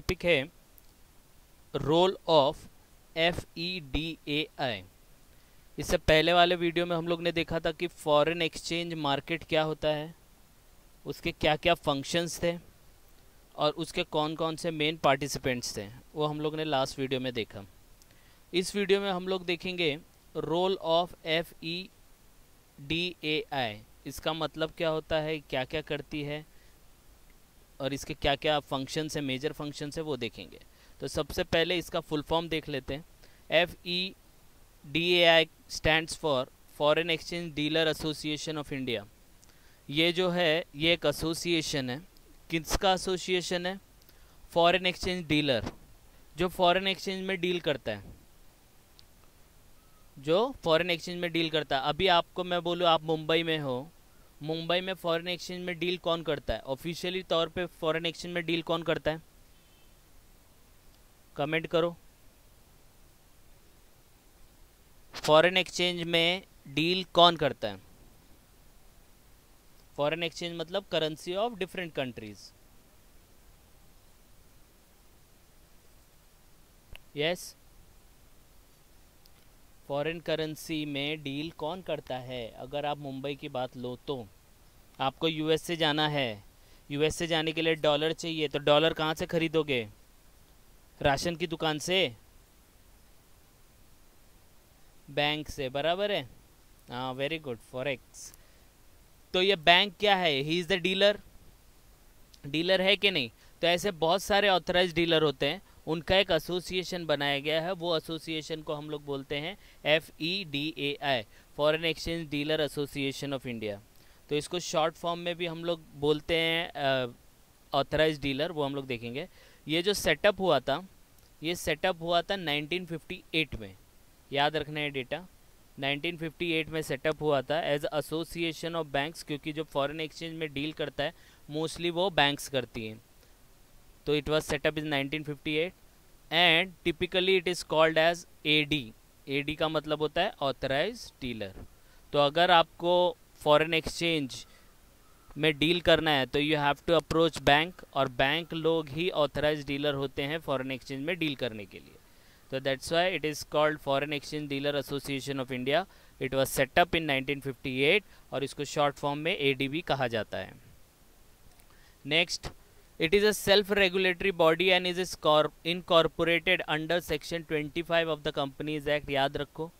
Topic है role of F E D A I इससे पहले वाले वीडियो में हम लोग ने देखा था कि फॉरेन एक्सचेंज मार्केट क्या होता है, उसके क्या क्या फ़ंक्शंस थे, और उसके कौन कौन से मेन पार्टिसिपेंट्स थे, वो हम लोग ने लास्ट वीडियो में देखा। इस वीडियो में हम लोग देखेंगे role of F E D A I इसका मतलब क्या होता है क्या क्या करती है और इसके क्या क्या फ़ंक्शंस है मेजर फ़ंक्शंस है, वो देखेंगे। तो सबसे पहले इसका फुल फॉर्म देख लेते हैं। F E D A I stand for foreign exchange dealer association of India ये जो है, ये एक एसोसिएशन है। किसका एसोसिएशन है? फॉरेन एक्सचेंज डीलर जो फॉरेन एक्सचेंज में डील करता है। जो फॉरेन एक्सचेंज में डील करता है। अभी आपको मैं बोलूँ, आप मुंबई में हो मुंबई में फॉरेन एक्सचेंज में डील कौन करता है? ऑफिशियली तौर पे फॉरेन एक्सचेंज में डील कौन करता है? कमेंट करो। फॉरेन एक्सचेंज में डील कौन करता है? फॉरेन एक्सचेंज मतलब currency of different countries yes foreign currency में डील कौन करता है? अगर आप मुंबई की बात लो तो। आपको यूएस से जाना है। यूएस से जाने के लिए डॉलर चाहिए तो डॉलर कहाँ से खरीदोगे? राशन की दुकान से? बैंक से, बराबर है? हाँ वेरी गुड फॉरेक्स तो ये बैंक क्या है? He is the dealer dealer है कि नहीं? तो ऐसे बहुत सारे ऑथराइज डीलर होते हैं। उनका एक एसोसिएशन बनाया गया है, वो एसोसिएशन को हम लोग बोलते हैं F E D A I foreign exchange dealer association of India तो इसको शॉर्ट फॉर्म में भी हम लोग बोलते हैं ऑथराइज डीलर वो हम लोग देखेंगे। ये जो सेटअप हुआ था, ये सेटअप हुआ था 1958 में। याद रखना है डेटा 1958 में सेटअप हुआ था एज एसोसिएशन ऑफ़ बैंक्स क्योंकि जो फॉरेन एक्सचेंज में डील करता है मोस्टली वो बैंक्स करती हैं। तो it was set up in 1958 and typically it is called as A D A D का मतलब होता है ऑथराइज डीलर तो अगर आपको फॉरेन एक्सचेंज में डील करना है तो you have to approach bank और बैंक लोग ही ऑथराइज डीलर होते हैं फॉरेन एक्सचेंज में डील करने के लिए. तो that's why it is called foreign exchange dealer association of India it was set up in 1958 और इसको शॉर्ट फॉर्म में ए कहा जाता है. Next It is a self-regulatory body and is incorporated under section 25 of the Companies Act. याद रखो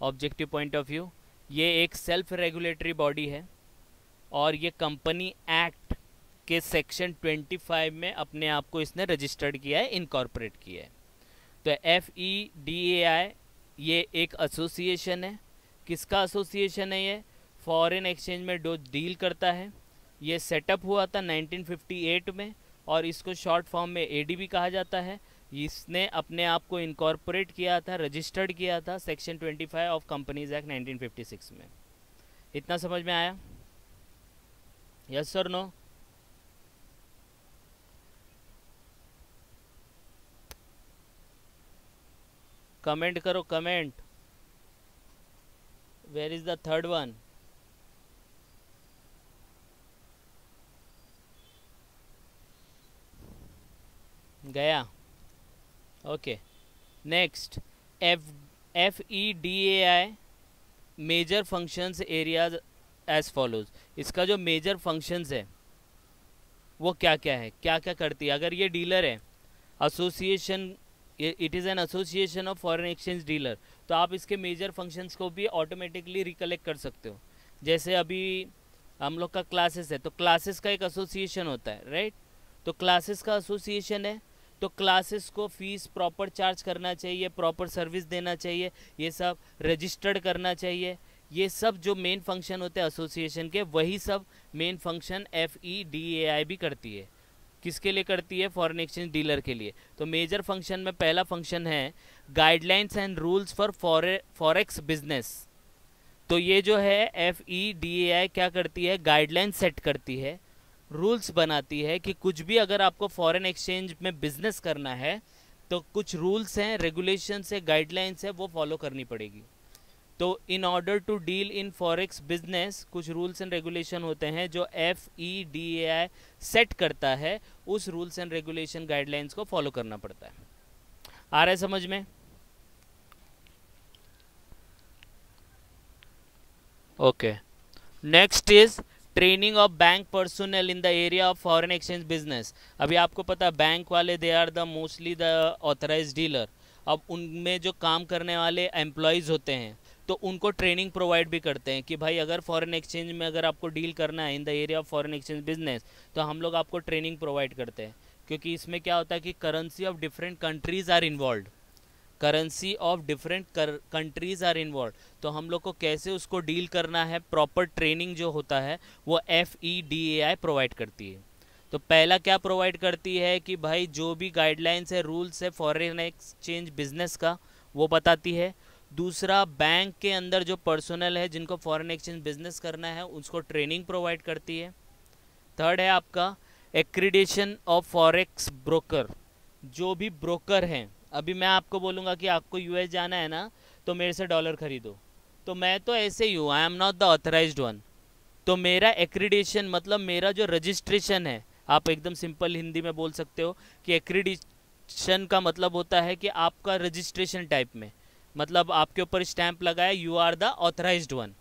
objective point of view ये एक सेल्फ रेगुलेटरी बॉडी है और ये कंपनी एक्ट के सेक्शन 25 में अपने आप को इसने रजिस्टर्ड किया है इनकॉर्पोरेट किया है. तो एफ़ ई डी ए आई ये एक एसोसिएशन है. किसका एसोसिएशन है ये? फॉरेन एक्सचेंज में डो डील करता है ये सेटअप हुआ था 1958 में और इसको शॉर्ट फॉर्म में एडीबी कहा जाता है। इसने अपने आप को इनकॉर्पोरेट किया था रजिस्टर्ड किया था सेक्शन 25 ऑफ़ कंपनीज़ एक्ट 1956 में। इतना समझ में आया? यस सर नो कमेंट करो comment where is the third one गया। Okay next F F E D A I major functions areas as follows इसका जो मेजर फ़ंक्शंस है, वो क्या क्या है? क्या क्या करती है? अगर ये डीलर है association it is an association of foreign exchange dealer तो आप इसके मेजर फ़ंक्शंस को भी ऑटोमेटिकली रिकलेक्ट कर सकते हो। जैसे अभी हम लोग का क्लासेस है तो क्लासेस का एक एसोसिएशन होता है राइट तो क्लासेस का एसोसिएशन है तो क्लासेस को फ़ीस प्रॉपर चार्ज करना चाहिए प्रॉपर सर्विस देना चाहिए, ये सब रजिस्टर्ड करना चाहिए। ये सब जो मेन फ़ंक्शन होते हैं एसोसिएशन के, वही सब main function F E D A I भी करती है। किसके लिए करती है? फॉरेन एक्सचेंज डीलर के लिए। तो मेजर फ़ंक्शन में पहला फ़ंक्शन है guidelines and rules for forex business तो ये जो है एफ़ ई डी ए आई क्या करती है? गाइडलाइन सेट करती है। रूल्स बनाती है कि कुछ भी अगर आपको फॉरेन एक्सचेंज में बिज़नेस करना है तो कुछ रूल्स हैं, रेगुलेशंस है, गाइडलाइंस है, वो फॉलो करनी पड़ेगी। तो in order to deal in forex business, कुछ रूल्स एंड रेगुलेशन होते हैं जो F E D A I set करता है, उस रूल्स एंड रेगुलेशन गाइडलाइंस को फॉलो करना पड़ता है। आ रहा है समझ में? Okay. Next is training of bank personnel in the area of foreign exchange business अभी आपको पता है बैंक वाले they are the mostly the authorise dealer अब उनमें जो काम करने वाले एम्प्लॉयज़ होते हैं तो उनको ट्रेनिंग प्रोवाइड भी करते हैं कि भाई, अगर फॉरेन एक्सचेंज में अगर आपको डील करना है in the area of foreign exchange business तो हम लोग आपको ट्रेनिंग प्रोवाइड करते हैं. क्योंकि इसमें क्या होता है कि currency of different countries are involve currency of different countries are involve तो हम लोग को कैसे उसको डील करना है? प्रॉपर ट्रेनिंग जो होता है, वो F E D A I provide करती है। तो पहला क्या प्रोवाइड करती है कि भाई जो भी गाइडलाइंस है रूल्स है फॉरेन एक्सचेंज बिज़नेस का, वो बताती है। दूसरा बैंक के अंदर जो पर्सनल है, जिनको फॉरेन एक्सचेंज बिज़नेस करना है, उसको ट्रेनिंग प्रोवाइड करती है। थर्ड है आपका एक्रीडेशन ऑफ़ फॉरेक्स ब्रोकर जो भी ब्रोकर हैं अभी मैं आपको बोलूँगा कि आपको यूएस जाना है ना तो मेरे से डॉलर खरीदो। तो मैं तो ऐसे ही हूँ I am not the authorise one तो मेरा एक्रीडेशन मतलब मेरा जो रजिस्ट्रेशन है, आप एकदम सिंपल हिंदी में बोल सकते हो कि एक्रीडेशन का मतलब होता है कि आपका रजिस्ट्रेशन टाइप में। मतलब आपके ऊपर स्टैंप लगाया you are the authorise one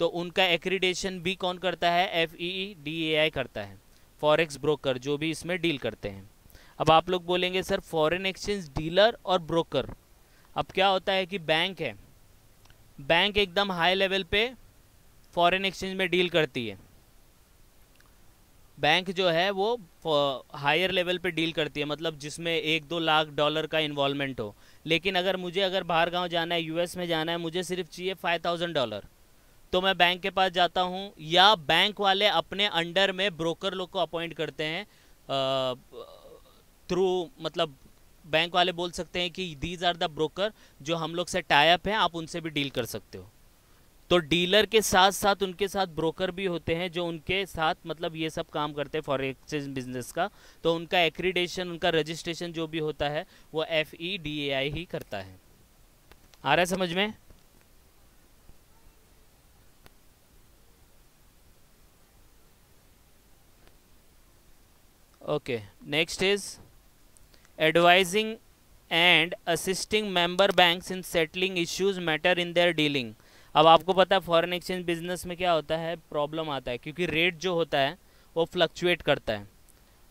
तो उनका एक्रीडेशन भी कौन करता है? एफ़ ई डी ए आई करता है। फॉरेक्स ब्रोकर जो भी इसमें डील करते हैं। अब आप लोग बोलेंगे, सर फॉरेन एक्सचेंज डीलर और ब्रोकर अब क्या होता है कि बैंक है। बैंक एकदम हाई लेवल पे फॉरेन एक्सचेंज में डील करती है। बैंक जो है वो हायर लेवल पे डील करती है मतलब जिसमें एक दो लाख डॉलर का इन्वॉल्वमेंट हो। लेकिन अगर मुझे, अगर बाहर गाँव जाना है यूएस में जाना है, मुझे सिर्फ़ चाहिए फाइव थाउज़ेंड डॉलर तो मैं बैंक के पास जाता हूँ, या बैंक वाले अपने अंडर में ब्रोकर लोग को अपॉइंट करते हैं थ्रू मतलब बैंक वाले बोल सकते हैं कि दीज आर द ब्रोकर जो हम लोग से टाइप हैं, आप उनसे भी डील कर सकते हो। तो डीलर के साथ साथ उनके साथ ब्रोकर भी होते हैं जो उनके साथ मतलब ये सब काम करते हैं फॉर एक्सचेंज बिज़नेस का। तो उनका एक्रीडेशन उनका रजिस्ट्रेशन जो भी होता है, वो एफ़ ई डी ए आई ही करता है। आ रहा है समझ में? Okay next is advising and assisting member banks in settling issues matter in their dealing अब आपको पता है फॉरेन एक्सचेंज बिज़नेस में क्या होता है? प्रॉब्लम आता है, क्योंकि रेट जो होता है, वो फ्लक्चुएट करता है।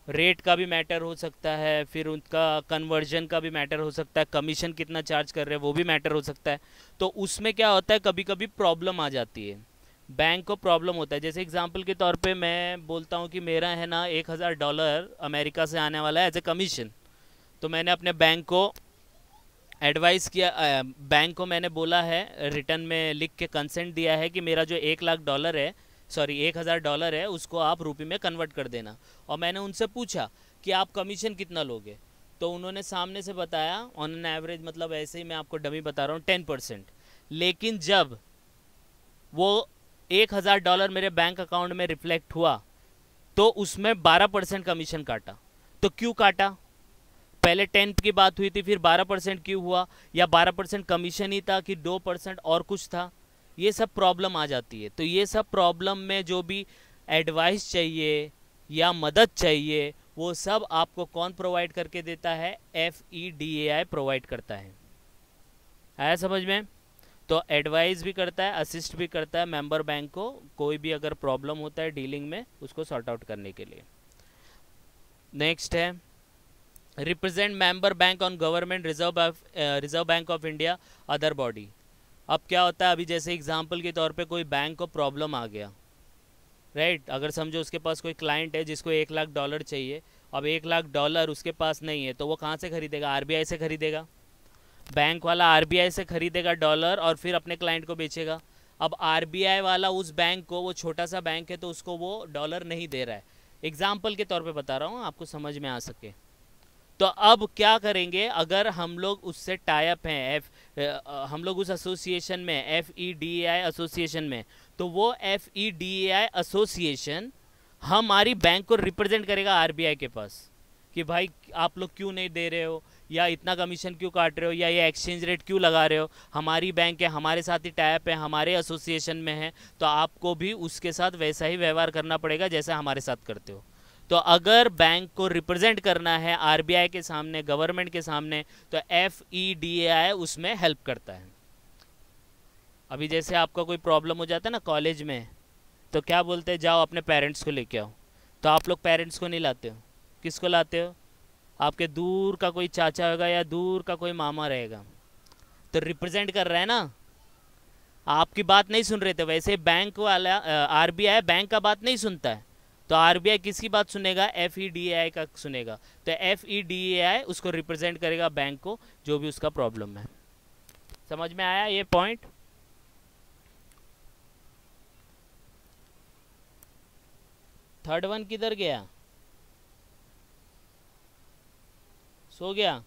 रेट का भी मैटर हो सकता है, फिर उनका कन्वर्जन का भी मैटर हो सकता है कमीशन कितना चार्ज कर रहे हैं, वो भी मैटर हो सकता है। तो उसमें क्या होता है कभी कभी प्रॉब्लम आ जाती है। बैंक को प्रॉब्लम होता है। जैसे एग्जांपल के तौर पे मैं बोलता हूँ कि मेरा है ना एक हज़ार डॉलर अमेरिका से आने वाला है एज ए कमीशन तो मैंने अपने बैंक को एडवाइस किया बैंक को मैंने बोला है रिटर्न में लिख के कंसेंट दिया है कि मेरा जो एक लाख डॉलर है सॉरी एक हज़ार डॉलर है, उसको आप रुपये में कन्वर्ट कर देना। और मैंने उनसे पूछा कि आप कमीशन कितना लोगे? तो उन्होंने सामने से बताया ऑन एन एवरेज मतलब ऐसे ही मैं आपको डमी बता रहा हूँ टेन परसेंट लेकिन जब वो एक हज़ार डॉलर मेरे बैंक अकाउंट में रिफ्लेक्ट हुआ तो उसमें बारह परसेंट कमीशन काटा। तो क्यों काटा? पहले टेन की बात हुई थी, फिर बारह परसेंट क्यों हुआ? या बारह परसेंट कमीशन ही था कि दो परसेंट और कुछ था? ये सब प्रॉब्लम आ जाती है। तो ये सब प्रॉब्लम में जो भी एडवाइस चाहिए या मदद चाहिए, वो सब आपको कौन प्रोवाइड करके देता है? F E D A I provide करता है। आया समझ में? तो एडवाइस भी करता है असिस्ट भी करता है मेंबर बैंक को, कोई भी अगर प्रॉब्लम होता है डीलिंग में, उसको सॉर्ट आउट करने के लिए। नेक्स्ट है। Represent member bank on government reserve reserve bank of India other body अब क्या होता है, अभी जैसे एग्जांपल के तौर पे कोई बैंक को प्रॉब्लम आ गया। Right right? अगर समझो उसके पास कोई क्लाइंट है जिसको एक लाख डॉलर चाहिए, अब एक लाख डॉलर उसके पास नहीं है तो वो कहाँ से खरीदेगा? आरबीआई से खरीदेगा। बैंक वाला आरबीआई से खरीदेगा डॉलर और फिर अपने क्लाइंट को बेचेगा। अब आरबीआई वाला उस बैंक को, वो छोटा सा बैंक है तो उसको वो डॉलर नहीं दे रहा है। एग्ज़ाम्पल के तौर पे बता रहा हूँ, आपको समझ में आ सके। तो अब क्या करेंगे? अगर हम लोग उससे टाइप हैं एफ़ हम लोग उस एसोसिएशन में F E D I association में तो वो F E D I association हमारी बैंक को रिप्रेजेंट करेगा आरबीआई के पास कि भाई, आप लोग क्यों नहीं दे रहे हो? या इतना कमीशन क्यों काट रहे हो? या ये एक्सचेंज रेट क्यों लगा रहे हो? हमारी बैंक है, हमारे साथ ही टाइप है, हमारे एसोसिएशन में है तो आपको भी उसके साथ वैसा ही व्यवहार करना पड़ेगा जैसा हमारे साथ करते हो। तो अगर बैंक को रिप्रेजेंट करना है आरबीआई के सामने, गवर्नमेंट के सामने तो एफ़ ई डी ए आई उसमें हेल्प करता है। अभी जैसे आपका कोई प्रॉब्लम हो जाता है ना कॉलेज में तो क्या बोलते हैं, जाओ अपने पेरेंट्स को लेके आओ। तो आप लोग पेरेंट्स को नहीं लाते हो। किसको लाते हो? आपके दूर का कोई चाचा होगा या दूर का कोई मामा रहेगा। तो रिप्रेजेंट कर रहा है ना। आपकी बात नहीं सुन रहे थे, वैसे बैंक वाला आरबीआई बैंक का बात नहीं सुनता है। तो आरबीआई किसकी बात सुनेगा? एफ़ ई आई का सुनेगा। तो एफ़ ई आई उसको रिप्रेजेंट करेगा बैंक को, जो भी उसका प्रॉब्लम है। समझ में आया ये पॉइंट थर्ड वन किधर गया? सो गया?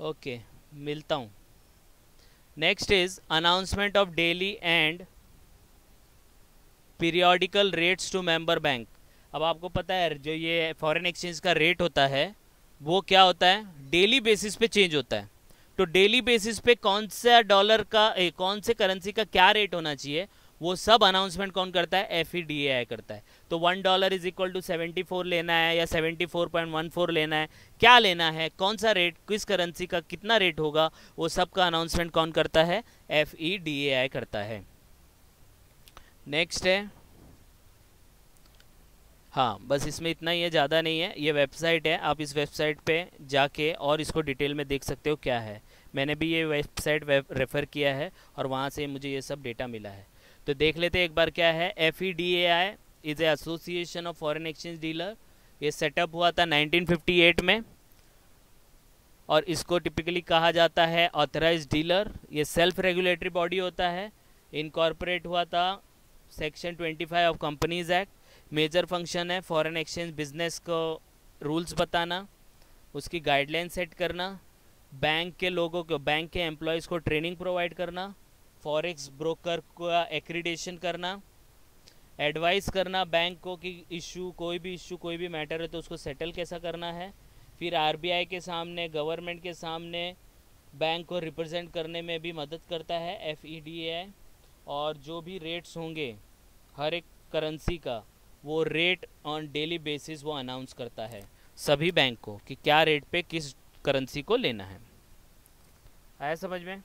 ओके मिलता हूँ। Next is announcement of daily and periodical rates to member bank अब आपको पता है जो ये फॉरेन एक्सचेंज का रेट होता है वो क्या होता है? डेली बेसिस पे चेंज होता है। तो डेली बेसिस पे कौन सा डॉलर का ए, कौन से करेंसी का क्या रेट होना चाहिए वो सब अनाउंसमेंट कौन करता है? एफ़ आई करता है। तो one dollar is equal to seventy four लेना है या seventy four point one four लेना है? क्या लेना है? कौन सा रेट किस करेंसी का कितना रेट होगा? वो सब का अनाउंसमेंट कौन करता है? एफ़ आई करता है। नेक्स्ट है। हाँ बस इसमें इतना ही है, ज़्यादा नहीं है। ये वेबसाइट है, आप इस वेबसाइट पे जाके और इसको डिटेल में देख सकते हो क्या है। मैंने भी ये वेबसाइट वेब रेफ़र किया है और वहाँ से मुझे ये सब डेटा मिला है। तो देख लेते एक बार क्या है। F E D A I is association of foreign exchange dealer ये सेटअप हुआ था 1958 में और इसको टिपिकली कहा जाता है ऑथराइज डीलर ये सेल्फ रेगुलेटरी बॉडी होता है। इनकॉर्पोरेट हुआ था section 25 of companies act major function है फॉरेन एक्सचेंज बिज़नेस को रूल्स बताना, उसकी गाइडलाइन सेट करना बैंक के लोगों को बैंक के एम्प्लॉयज़ को ट्रेनिंग प्रोवाइड करना फॉरेक्स ब्रोकर का एक्रीडेशन करना एडवाइस करना बैंक को कि इशू कोई भी इशू कोई भी मैटर है तो उसको सेटल कैसा करना है, फिर आरबीआई के सामने गवर्नमेंट के सामने बैंक को रिप्रेजेंट करने में भी मदद करता है एफ़ e और जो भी रेट्स होंगे, हर एक करेंसी का, वो रेट ऑन डेली बेसिस वो अनाउंस करता है सभी बैंक को कि क्या रेट पे किस करेंसी को लेना है। आया समझ में?